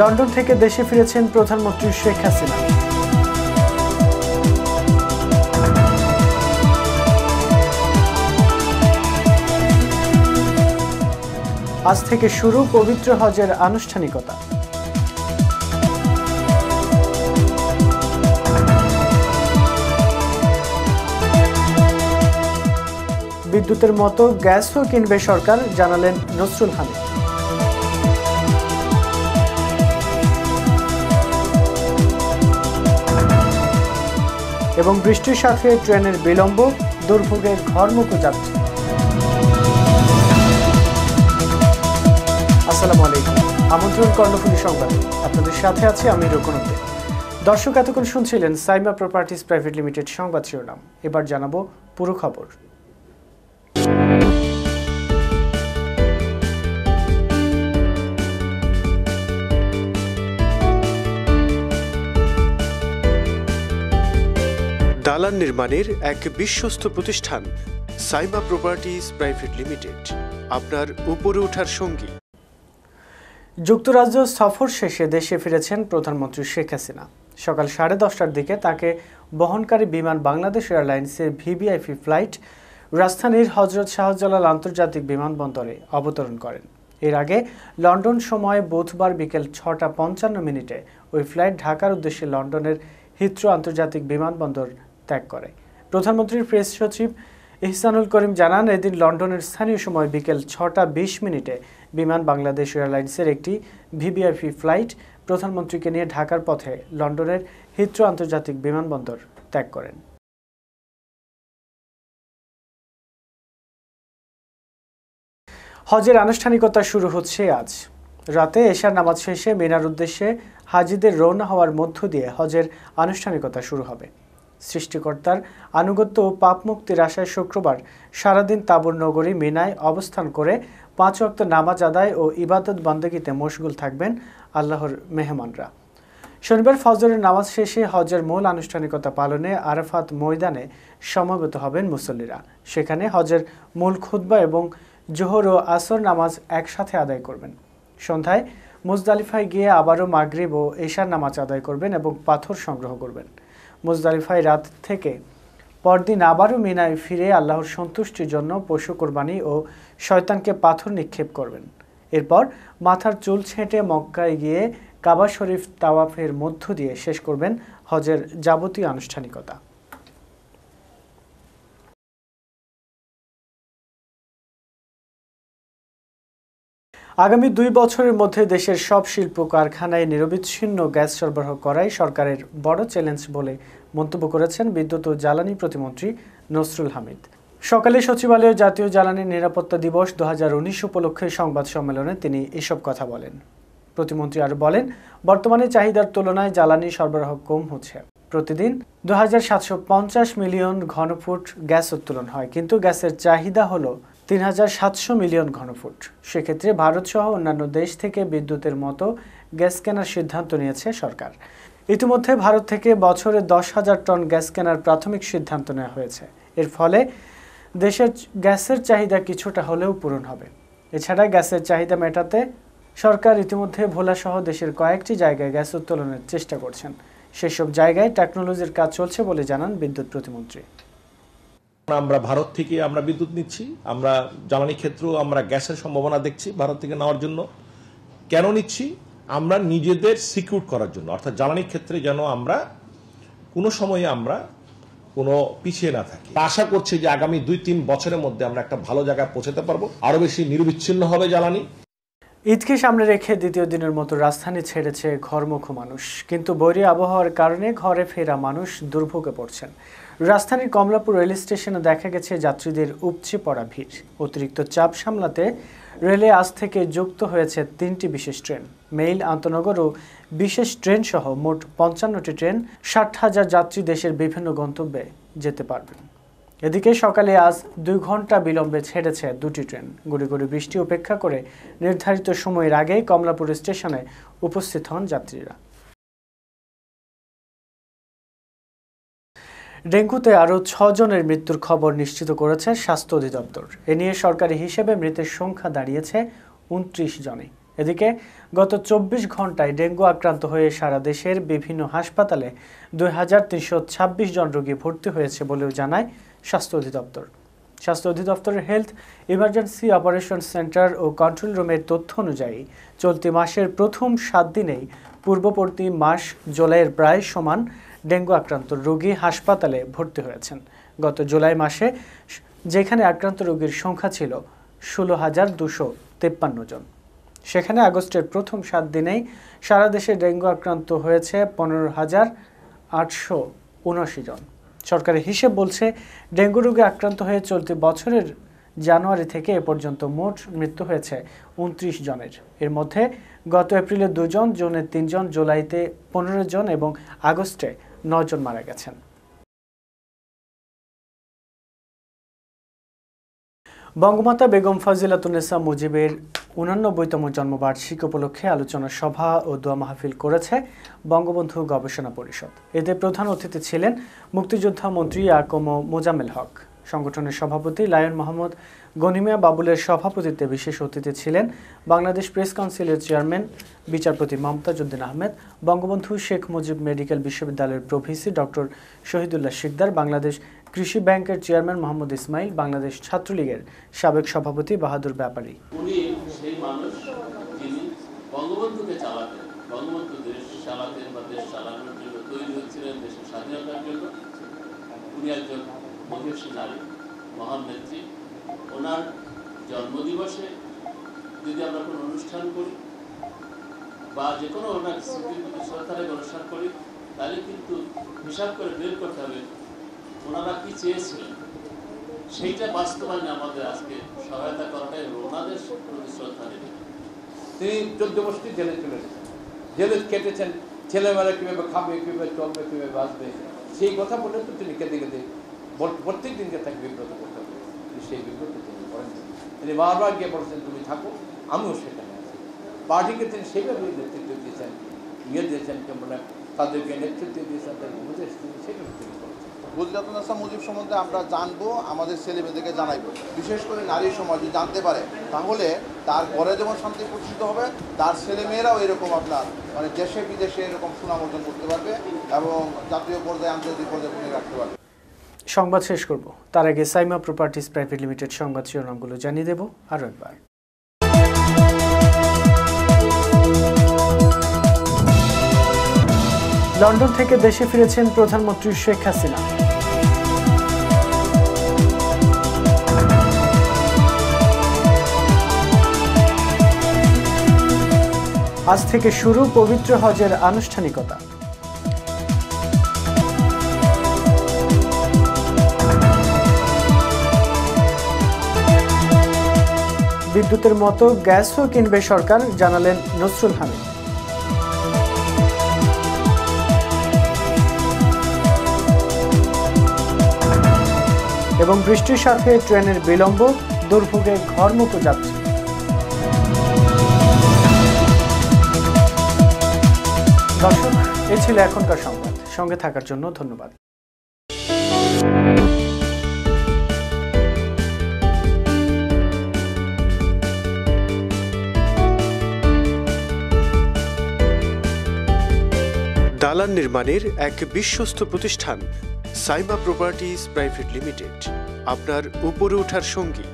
London থেকে দেশে ফিরেছেন প্রধানমন্ত্রী শেখ হাসিনা। আজ থেকে শুরু পবিত্র হজের আনুষ্ঠানিকতা। বিদ্যুতের মতো গ্যাসও কিনবে সরকার, জানালেন নসরুল হামিদ। এবং বৃষ্টির সাথে ট্রেনের বিলম্ব, দুর্ভোগের ঘরমুখো যাচ্ছে। আসসালামু আলাইকুম। আমন্ত্রণ কর্ণফুলি সংবাদ। আপনাদের সাথে আছি আমি রকুনুদ্দিন দর্শক এতক্ষণ শুনছিলেন সাইমা প্রপার্টিজ প্রাইভেট লিমিটেড সংবাদ শিরোনাম। এবার জানাব পুরো খবর। দালান নির্মাণের এক বিশ্বস্ত প্রতিষ্ঠান, সাইমা প্রপার্টিজ প্রাইভেট লিমিটেড, আপনার উপরে ওঠার সঙ্গী। যুক্তরাজ্য সফর শেষে দেশে ফিরেছেন প্রধানমন্ত্রী শেখ হাসিনা। সকাল সাড়ে দশটার দিকে তাকে বহনকারী বিমান বাংলাদেশ এয়ারলাইন্সের ভিভিআইপি ফ্লাইট রাজধানীর হজরত শাহজালাল আন্তর্জাতিক বিমানবন্দরে অবতরণ করেন। এর আগে লন্ডন সময় বুধবার বিকেল ছটা পঞ্চান্ন মিনিটে ওই ফ্লাইট ঢাকার উদ্দেশ্যে লন্ডনের হিথ্রো আন্তর্জাতিক বিমানবন্দর ত্যাগ করে। প্রধানমন্ত্রীর প্রেস সচিব ইহসানুল করিম জানান, এদিন লন্ডনের স্থানীয় সময় বিকেল ছটা বিশ মিনিটে বিমান বাংলাদেশ এয়ারলাইন্সের একটি ভিভিআইপি ফ্লাইট প্রধানমন্ত্রীকে নিয়ে ঢাকার পথে লন্ডনের হিথ্রো আন্তর্জাতিক বিমানবন্দর ত্যাগ করেন। হজের আনুষ্ঠানিকতা শুরু হচ্ছে আজ। রাতে এশার নামাজ শেষে মিনার উদ্দেশ্যে হাজিদের রওনা হওয়ার মধ্য দিয়ে হজের আনুষ্ঠানিকতা শুরু হবে। সৃষ্টিকর্তার আনুগত্য ও পাপ মুক্তির আশায় শুক্রবার সারাদিন তাবুর নগরী মিনায় অবস্থান করে পাঁচ ওয়াক্ত নামাজ আদায় ও ইবাদত বন্দগীতে মশগুল থাকবেন আল্লাহর মেহমানরা। শনিবার ফজরের নামাজ শেষে হজের মূল আনুষ্ঠানিকতা পালনে আরাফাত ময়দানে সমবেত হবেন মুসল্লিরা। সেখানে হজের মূল খুতবা এবং জোহর ও আসর নামাজ একসাথে আদায় করবেন। সন্ধ্যায় মুজদালিফায় গিয়ে আবারও মাগরিব ও এশার নামাজ আদায় করবেন এবং পাথর সংগ্রহ করবেন। মুজদালিফায় রাত থেকে পরদিন আবারও মিনায় ফিরে আল্লাহর সন্তুষ্টির জন্য পশু কোরবানি ও শয়তানকে পাথর নিক্ষেপ করবেন। এরপর মাথার চুল ছেঁটে মক্কায় গিয়ে কাবা শরীফ তাওয়াফের মধ্য দিয়ে শেষ করবেন হজের যাবতীয় আনুষ্ঠানিকতা। আগামী দুই বছরের মধ্যে দেশের সব শিল্প কারখানায় নিরবিচ্ছিন্ন গ্যাস সরবরাহ করাই সরকারের বড় চ্যালেঞ্জ বলে মন্তব্য করেছেন বিদ্যুৎ ও জ্বালানি প্রতিমন্ত্রী নসরুল হামিদ। সকালে সচিবালয়ে জাতীয় জ্বালানি নিরাপত্তা দিবস দু হাজার উনিশ উপলক্ষে সংবাদ সম্মেলনে তিনি এসব কথা বলেন। প্রতিমন্ত্রী আরও বলেন, বর্তমানে চাহিদার তুলনায় জ্বালানি সরবরাহ কম হচ্ছে। প্রতিদিন দু হাজার সাতশো পঞ্চাশ মিলিয়ন ঘনফুট গ্যাস উত্তোলন হয়, কিন্তু গ্যাসের চাহিদা হলো তিন হাজার সাতশো মিলিয়ন ঘনফুট। সেক্ষেত্রে ভারতসহ অন্যান্য দেশ থেকে বিদ্যুতের মতো গ্যাস কেনার সিদ্ধান্ত নিয়েছে সরকার। ইতিমধ্যে ভারত থেকে বছরে দশ হাজার টন গ্যাস কেনার প্রাথমিক সিদ্ধান্ত নেওয়া হয়েছে। এর ফলে দেশের গ্যাসের চাহিদা কিছুটা হলেও পূরণ হবে। এছাড়া গ্যাসের চাহিদা মেটাতে সরকার ইতিমধ্যে ভোলাসহ দেশের কয়েকটি জায়গায় গ্যাস উত্তোলনের চেষ্টা করছেন। সেসব জায়গায় টেকনোলজির কাজ চলছে বলে জানান বিদ্যুৎ প্রতিমন্ত্রী। আমরা ভারত থেকে আমরা বিদ্যুৎ নিচ্ছি, আমরা জ্বালানি ক্ষেত্রেও আমরা গ্যাসের সম্ভাবনা দেখছি ভারত থেকে নেওয়ার জন্য। কেন নিচ্ছি? আমরা নিজেদের সিকিউর করার জন্য। অর্থাৎ জ্বালানি ক্ষেত্রে যেন আমরা কোনো সময়ে আমরা কোনো পিছিয়ে না থাকি। আশা করছি যে আগামী দুই, তিন বছরের মধ্যে আমরা একটা ভালো জায়গায় পৌঁছাতে পারব। আরও বেশি নিরবিচ্ছিন্ন হবে জ্বালানি। ঈদকে সামনে রেখে দ্বিতীয় দিনের মতো রাজধানী ছেড়েছে ঘরমুখ মানুষ। কিন্তু বৈরী আবহাওয়ার কারণে ঘরে ফেরা মানুষ দুর্ভোগে পড়ছেন। রাজধানীর কমলাপুর রেল স্টেশনে দেখা গেছে যাত্রীদের উপচে পড়া ভিড়। অতিরিক্ত চাপ সামলাতে রেলে আজ থেকে যুক্ত হয়েছে তিনটি বিশেষ ট্রেন। মেইল, আন্তনগর ও বিশেষ ট্রেন সহ মোট পঞ্চান্নটি ট্রেন ষাট হাজার যাত্রী দেশের বিভিন্ন গন্তব্যে যেতে পারবেন। এদিকে সকালে আজ দুই ঘণ্টা বিলম্বে ছেড়েছে দুটি ট্রেন। গুড়ি গুড়ি বৃষ্টি উপেক্ষা করে নির্ধারিত সময়ের আগেই কমলাপুর স্টেশনে উপস্থিত হন যাত্রীরা। ডেঙ্গুতে আরও ছজনের মৃত্যুর খবর নিশ্চিত করেছে স্বাস্থ্য অধিদপ্তর। এ নিয়ে সরকারি হিসেবে মৃতের সংখ্যা দাঁড়িয়েছে উনত্রিশ জনে এদিকে, গত চব্বিশ ঘন্টায় ডেঙ্গু আক্রান্ত হয়ে সারা দেশের বিভিন্ন হাসপাতালে দুই হাজার তিনশো ছাব্বিশ জন রোগী ভর্তি হয়েছে বলেও জানায় স্বাস্থ্য অধিদপ্তর। স্বাস্থ্য অধিদপ্তরের হেলথ ইমার্জেন্সি অপারেশন সেন্টার ও কন্ট্রোল রুমের তথ্য অনুযায়ী চলতি মাসের প্রথম সাত দিনেই পূর্ববর্তী মাস জুলাইয়ের প্রায় সমান ডেঙ্গু আক্রান্ত রোগী হাসপাতালে ভর্তি হয়েছেন। গত জুলাই মাসে যেখানে আক্রান্ত রোগীর সংখ্যা ছিল ষোলো হাজার দুশো তেপ্পান্ন জন। সেখানে আগস্টের প্রথম সাত দিনেই সারা দেশে ডেঙ্গু আক্রান্ত হয়েছে পনেরো হাজার আটশো উনআশি জন। সরকারের হিসেব বলছে, ডেঙ্গু রোগে আক্রান্ত হয়ে চলতি বছরের জানুয়ারি থেকে এ পর্যন্ত মোট মৃত্যু হয়েছে উনত্রিশ জনের। এর মধ্যে গত এপ্রিলে দুজন জুনে তিনজন, জুলাইতে পনেরো জন এবং আগস্টে নজন মারা গেছেন। বঙ্গমাতা বেগম ফাজিলাতুন্নেসা মুজিবের উনানব্বইতম জন্মবার্ষিকী উপলক্ষে আলোচনা সভা ও দোয়া মাহফিল করেছে বঙ্গবন্ধু গবেষণা পরিষদ। এতে প্রধান অতিথি ছিলেন মুক্তিযোদ্ধা মন্ত্রী আকম মোজামেল হক। সংগঠনের সভাপতি লায়ন মোহাম্মদ গনিমিয়া বাবুলের সভাপতিত্বে বিশেষ অতিথি ছিলেন বাংলাদেশ প্রেস কাউন্সিলের চেয়ারম্যান, বিচারপতি মমতাজউদ্দিন আহমেদ, বঙ্গবন্ধু শেখ মুজিব মেডিকেল বিশ্ববিদ্যালয়ের pro VC doctor Shahidullah Sikder, Bangladesh কৃষি ব্যাংকের চেয়ারম্যান মোহাম্মদ ইসমাইল, বাংলাদেশ ছাত্রলীগের সাবেক সভাপতি বাহাদুর ব্যাপারী। স্বাধীনতার জন্য। উনি একজন মহিষী নারী মহান নেত্রী। ওনার জন্মদিবসে যদি আমরা কোনো অনুষ্ঠান করি বা যে কোনো ওনার স্মৃতির প্রতি শ্রদ্ধারে অনুষ্ঠান করি, তাহলে কিন্তু হিসাব করে বের করতে হবে ওনারা কি চেয়েছিলেন। সেইটা বাস্তবায়নে আমাদের আজকে সহায়তা করাটাই ওনাদের প্রতি শ্রদ্ধা নিবেদন তিনি চোদ্দ বছরটি জেলে চলে এসেছেন জেলে কেটেছেন। ছেলেমেয়েরা কীভাবে খাবে, কীভাবে চলবে, কীভাবে বাঁচবে, সেই কথা বলে তো তিনি কেঁদে কেঁদে প্রত্যেক দিনকে তাকে বিব্রত করতে হবে। তিনি সেই বিব্রত তিনি করেন তিনি বারবার গিয়ে বলছেন, তুমি থাকো, আমিও সেখানে আছি। পার্টিকে তিনি সেইভাবে নেতৃত্ব দিয়েছেন ইয়ে দিয়েছেন, কেমন তাদেরকে নেতৃত্ব দিয়েছেন, তাদের উপদেশ দিয়েছেন সেভাবে তিনি করেছেন। গুজরাতুন্নেসা মুজিব সম্বন্ধে আমরা জানব, আমাদের ছেলেমেয়েদেরকে জানাইবো। বিশেষ করে নারী সমাজ যদি জানতে পারে, তাহলে তার ঘরে যেমন শান্তি প্রতিষ্ঠিত হবে, তার ছেলেমেয়েরাও এরকম আপনার মানে দেশে বিদেশে এরকম সুনাম অর্জন করতে পারবে এবং জাতীয় পর্যায়ে আন্তর্জাতিক পর্যায়ে রাখতে পারবে। সংবাদ শেষ করব। তার আগে সাইমা প্রপার্টিজ প্রাইভেট লিমিটেড সংবাদ শিরোনামগুলো জানিয়ে দেব আরও একবার। লন্ডন থেকে দেশে ফিরেছেন প্রধানমন্ত্রী শেখ হাসিনা। আজ থেকে শুরু পবিত্র হজের আনুষ্ঠানিকতা। বিদ্যুতের মতো গ্যাসও কিনবে সরকার, জানালেন নসরুল হামিদ। এবং বৃষ্টির সাথে ট্রেনের বিলম্ব, দুর্ভোগে ঘরমুখো যাচ্ছে। দর্শক, এ ছিল এখনকার সংবাদ। সঙ্গে থাকার জন্য ধন্যবাদ। দালান নির্মাণের এক বিশ্বস্ত প্রতিষ্ঠান সাইমা প্রপার্টিজ প্রাইভেট লিমিটেড আপনার উপরে ওঠার সঙ্গী।